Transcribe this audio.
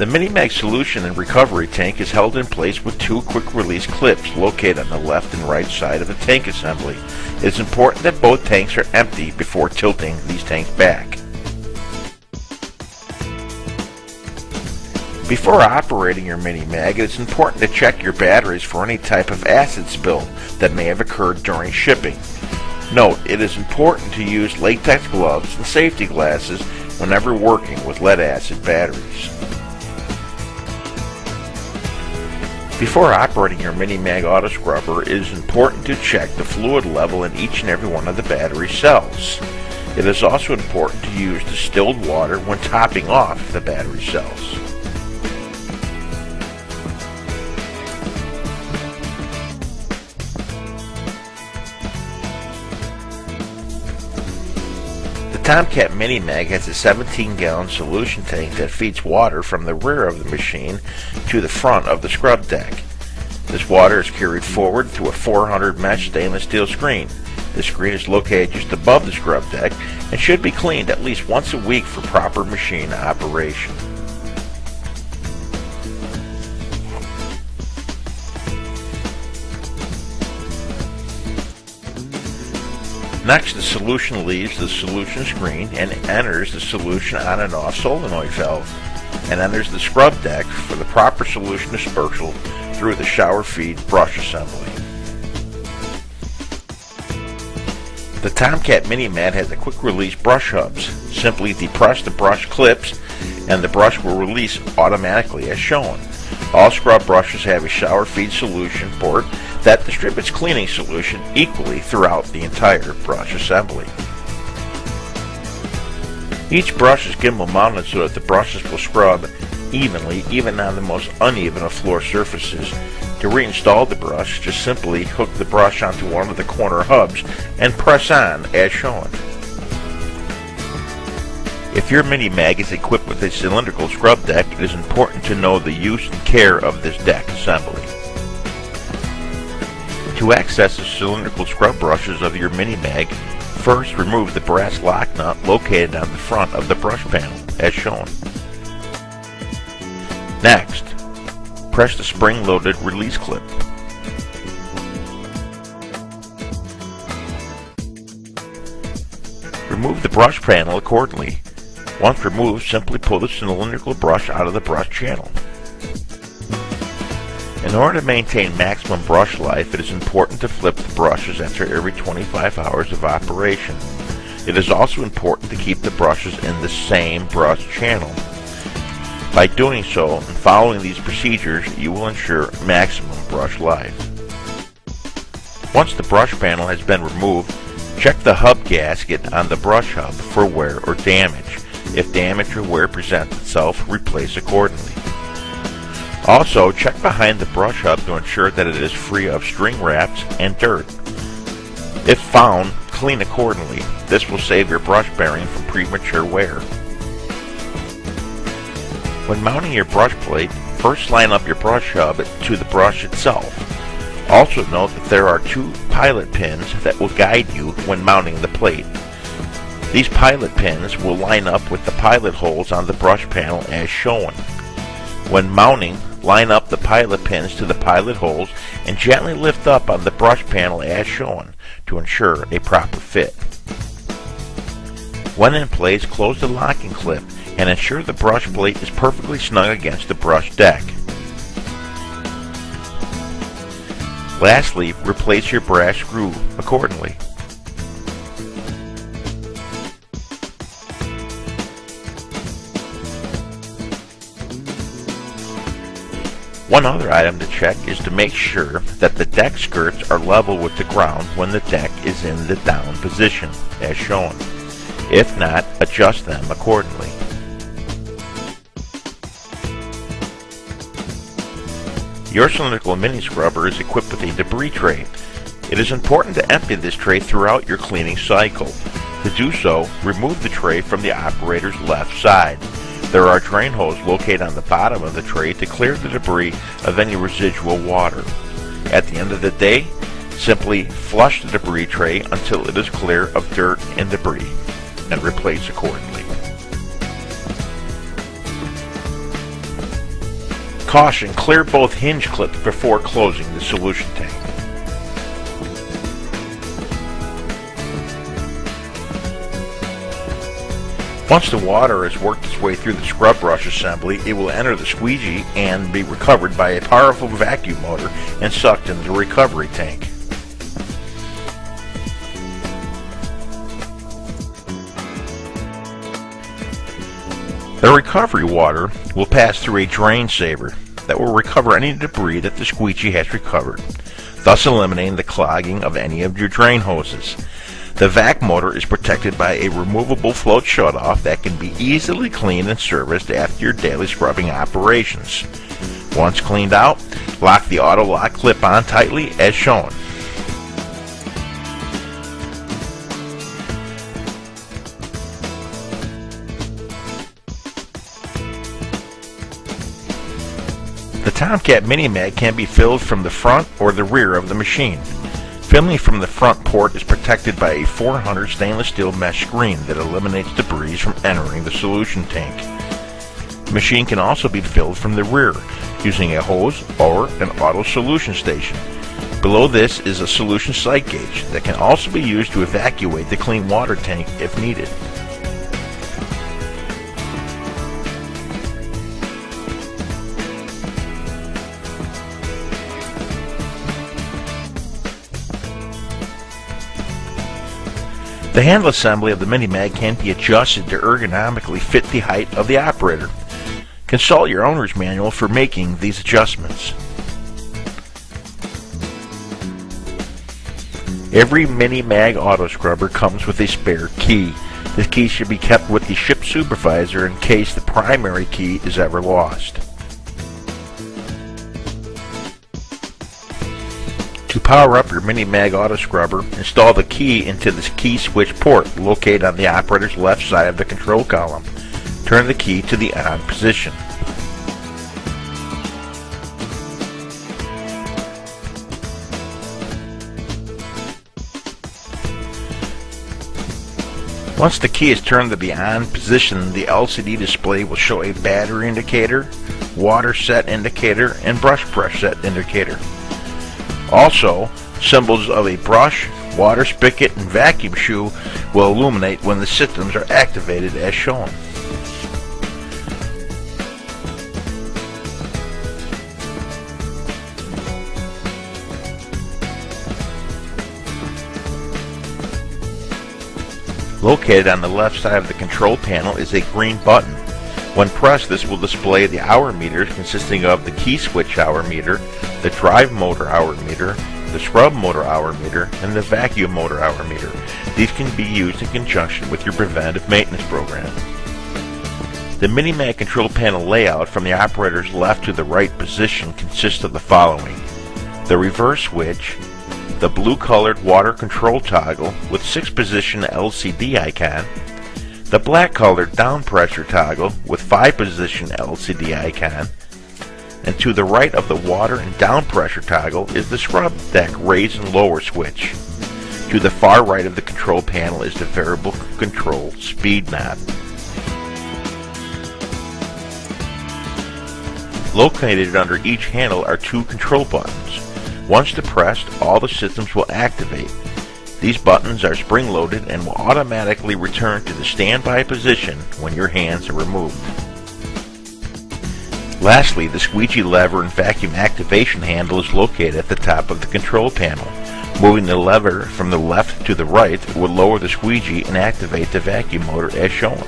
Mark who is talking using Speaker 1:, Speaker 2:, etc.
Speaker 1: The Mini-Mag solution and recovery tank is held in place with two quick-release clips located on the left and right side of the tank assembly. It is important that both tanks are empty before tilting these tanks back. Before operating your Mini-Mag, it is important to check your batteries for any type of acid spill that may have occurred during shipping. Note, it is important to use latex gloves and safety glasses whenever working with lead acid batteries. Before operating your Mini-Mag auto scrubber, it is important to check the fluid level in each and every one of the battery cells. It is also important to use distilled water when topping off the battery cells. Tomcat Mini Mag has a 17 gallon solution tank that feeds water from the rear of the machine to the front of the scrub deck. This water is carried forward through a 400 mesh stainless steel screen. The screen is located just above the scrub deck and should be cleaned at least once a week for proper machine operation. Next, the solution leaves the solution screen and enters the solution on and off solenoid valve and enters the scrub deck for the proper solution dispersal through the shower feed brush assembly. The Tomcat Mini Mag has a quick release brush hubs. Simply depress the brush clips and the brush will release automatically as shown. All scrub brushes have a shower feed solution port that distributes cleaning solution equally throughout the entire brush assembly. Each brush is gimbal mounted so that the brushes will scrub evenly even on the most uneven of floor surfaces. To reinstall the brush, just simply hook the brush onto one of the corner hubs and press on as shown. If your Mini-Mag is equipped with a cylindrical scrub deck, it is important to know the use and care of this deck assembly. To access the cylindrical scrub brushes of your Mini-Mag, first remove the brass lock nut located on the front of the brush panel, as shown. Next, press the spring-loaded release clip. Remove the brush panel accordingly once removed, simply pull the cylindrical brush out of the brush channel. In order to maintain maximum brush life, it is important to flip the brushes after every 25 hours of operation. It is also important to keep the brushes in the same brush channel. By doing so and following these procedures, you will ensure maximum brush life. Once the brush panel has been removed, check the hub gasket on the brush hub for wear or damage. If damage or wear presents itself, replace accordingly. Also, check behind the brush hub to ensure that it is free of string wraps and dirt. If found, clean accordingly. This will save your brush bearing from premature wear. When mounting your brush plate, first line up your brush hub to the brush itself. Also note that there are two pilot pins that will guide you when mounting the plate. These pilot pins will line up with the pilot holes on the brush panel as shown. When mounting, line up the pilot pins to the pilot holes and gently lift up on the brush panel as shown to ensure a proper fit. When in place, close the locking clip and ensure the brush plate is perfectly snug against the brush deck. Lastly, replace your brass screw accordingly. One other item to check is to make sure that the deck skirts are level with the ground when the deck is in the down position, as shown. If not, adjust them accordingly. Your cylindrical mini scrubber is equipped with a debris tray. It is important to empty this tray throughout your cleaning cycle. To do so, remove the tray from the operator's left side. There are drain holes located on the bottom of the tray to clear the debris of any residual water. At the end of the day, simply flush the debris tray until it is clear of dirt and debris and replace accordingly. Caution, clear both hinge clips before closing the solution tank. Once the water has worked its way through the scrub brush assembly, it will enter the squeegee and be recovered by a powerful vacuum motor and sucked into the recovery tank. The recovery water will pass through a drain saver that will recover any debris that the squeegee has recovered, thus eliminating the clogging of any of your drain hoses. The vac motor is protected by a removable float shutoff that can be easily cleaned and serviced after your daily scrubbing operations. Once cleaned out, lock the auto lock clip on tightly as shown. The Tomcat Mini Mag can be filled from the front or the rear of the machine. Filming from the front port is protected by a 400 stainless steel mesh screen that eliminates debris from entering the solution tank. The machine can also be filled from the rear using a hose or an auto solution station. Below this is a solution sight gauge that can also be used to evacuate the clean water tank if needed. The handle assembly of the Mini-Mag can be adjusted to ergonomically fit the height of the operator. Consult your owner's manual for making these adjustments. Every Mini-Mag auto scrubber comes with a spare key. This key should be kept with the ship supervisor in case the primary key is ever lost. To power up your Mini Mag Auto Scrubber, install the key into the key switch port located on the operator's left side of the control column. Turn the key to the on position. Once the key is turned to the on position, the LCD display will show a battery indicator, water set indicator, and brush brush set indicator. Also, symbols of a brush, water spigot, and vacuum shoe will illuminate when the systems are activated as shown. Located on the left side of the control panel is a green button. When pressed, this will display the hour meters consisting of the key switch hour meter, the drive motor hour meter, the scrub motor hour meter, and the vacuum motor hour meter. These can be used in conjunction with your preventive maintenance program. The Mini-Mag control panel layout from the operator's left to the right position consists of the following. The reverse switch, the blue colored water control toggle with 6 position LCD icon, the black colored down pressure toggle with 5 position LCD icon, and to the right of the water and down pressure toggle is the scrub deck raise and lower switch. To the far right of the control panel is the variable control speed knob. Located under each handle are two control buttons. Once depressed, all the systems will activate. These buttons are spring-loaded and will automatically return to the standby position when your hands are removed. Lastly, the squeegee lever and vacuum activation handle is located at the top of the control panel. Moving the lever from the left to the right will lower the squeegee and activate the vacuum motor as shown.